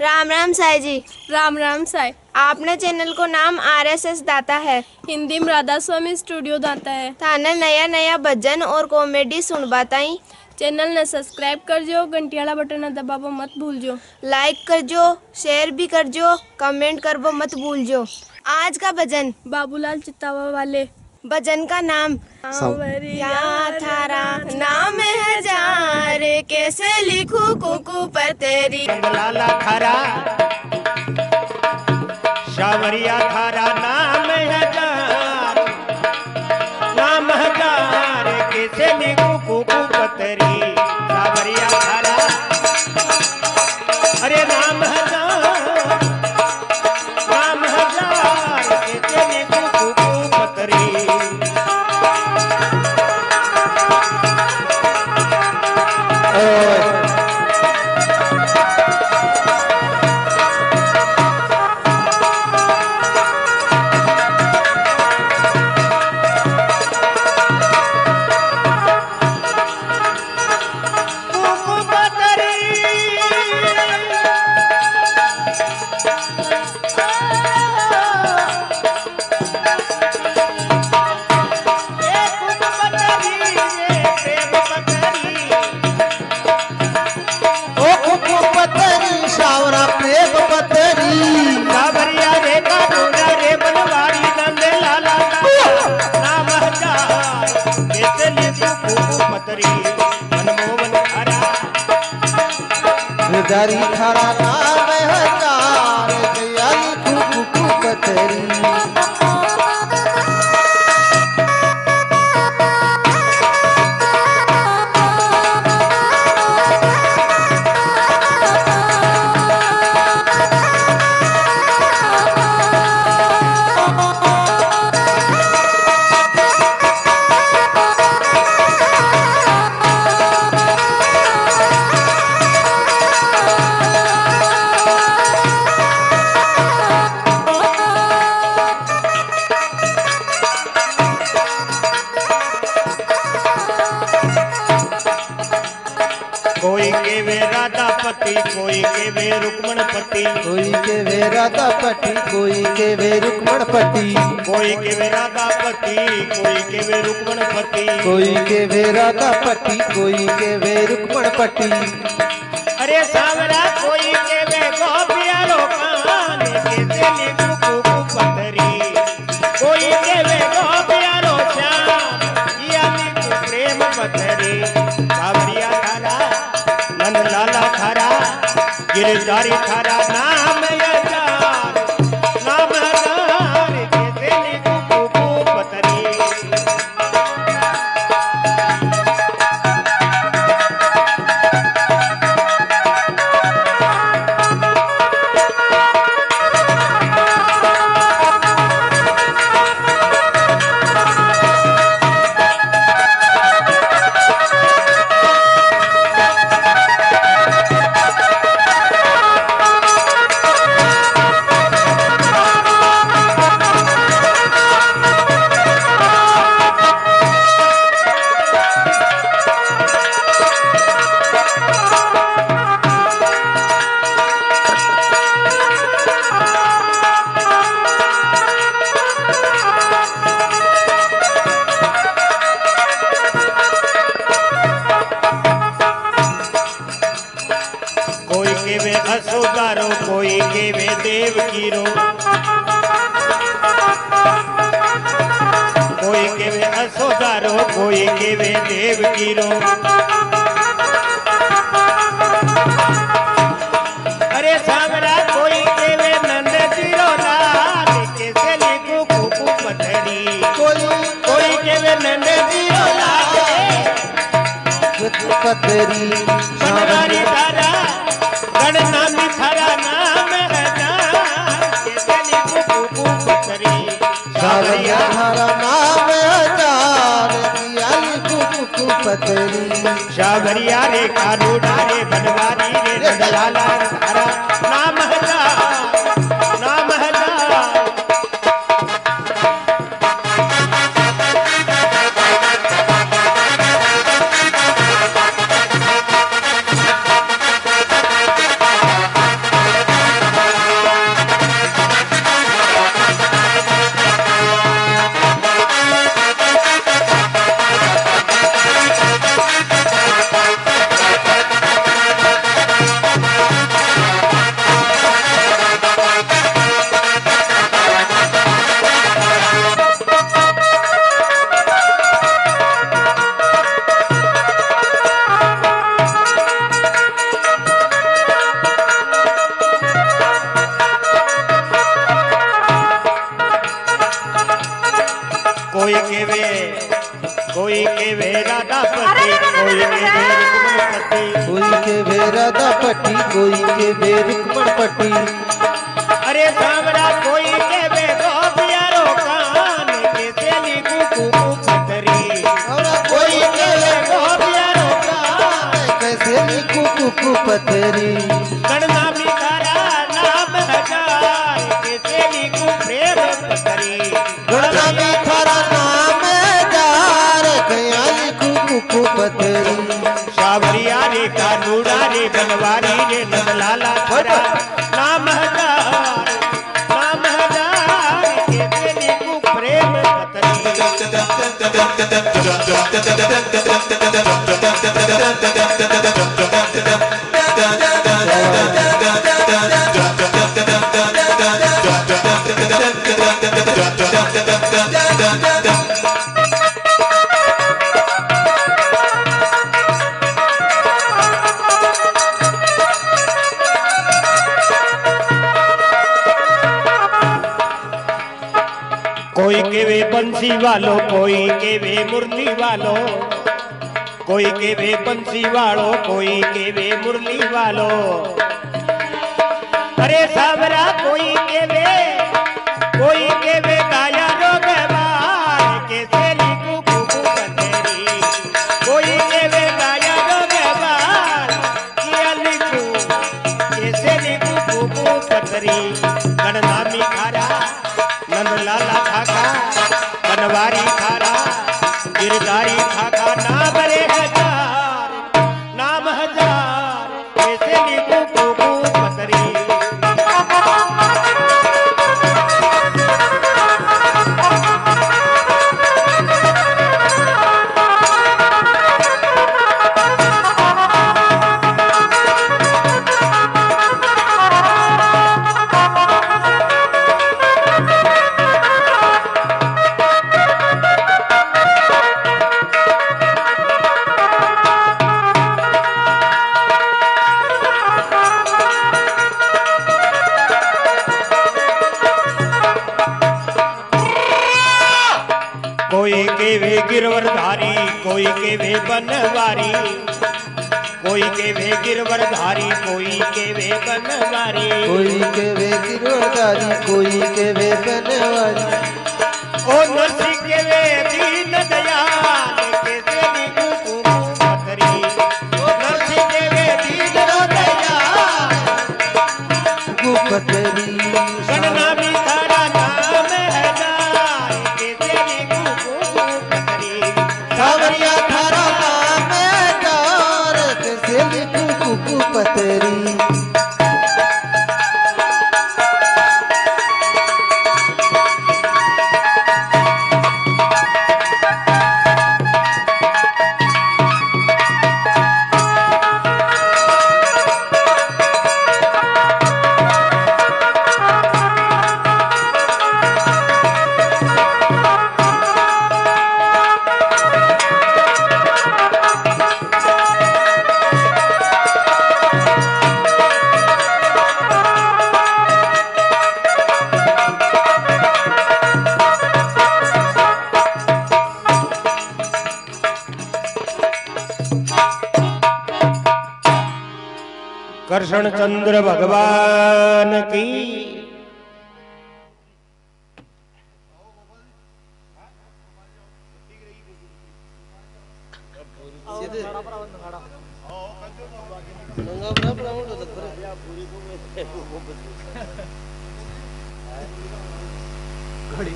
राम राम साई जी। राम राम साई। आपने चैनल को नाम आरएसएस दाता है। हिंदी में राधा स्वामी स्टूडियो दाता है। थाने नया नया भजन और कॉमेडी सुन बताई चैनल ने सब्सक्राइब कर जो घंटी वाला बटन दबाबो मत भूल जो लाइक कर जो शेयर भी कर जो कमेंट करबो मत भूल जो आज का भजन। बाबूलाल चितावा वाले। भजन का नाम। सांवरिया थारा नाम है जार कैसे लिखू कुकू पर तेरी। लाला थारा शावरिया थारा नाम हज़ार नाम हज़ार कैसे लिखू हृदरी खरा राधा पति कोई के वे रुक्मण पति कोई के वे राधा पति कोई के वे रुक्मण पति कोई के वे राधा पति कोई के वे रुक्मण पति कोई के वे राधा पति कोई के वे रुक्मण पति अरे सावरा कोई के गिरधारी थारा के वे देव कीरो कोई के वे असोदारो कोई के वे देव कीरो अरे सामरा कोई के वे नंद कीरो लाल कैसे लिखू कुकू पथरी कोई कोई के वे नंद कीरो लाल पतरी शावरिया रे कानूना रे बनवारी रे नंदलाला थारा कोई केवे कोई केवे राधा पति कोई केवे रुक्मण पति कोई केवे राधा पति कोई केवे रुक्मण पति अरे सावरा कोई केवे कान के सेली कुकू कोई केवे कान के कुकू सावरिया रे कानूरा रे बनवारी रे नंदलाला थोड़ा नाम प्रेम कोई के वे बंसी वालो, कोई के वे मुरली वालो। कोई के वे बंसी वालो, कोई के वे मुरली वालो। अरे सावरा, कोई के वे के वे गिरवरधारी, कोई के वे बनवारी। कोई के वे गिरवरधारी, कोई के वे बनवारी। कोई के वे गिरवरधारी, कोई के वे बनवारी। कृष्ण चंद्र भगवान की। घड़ी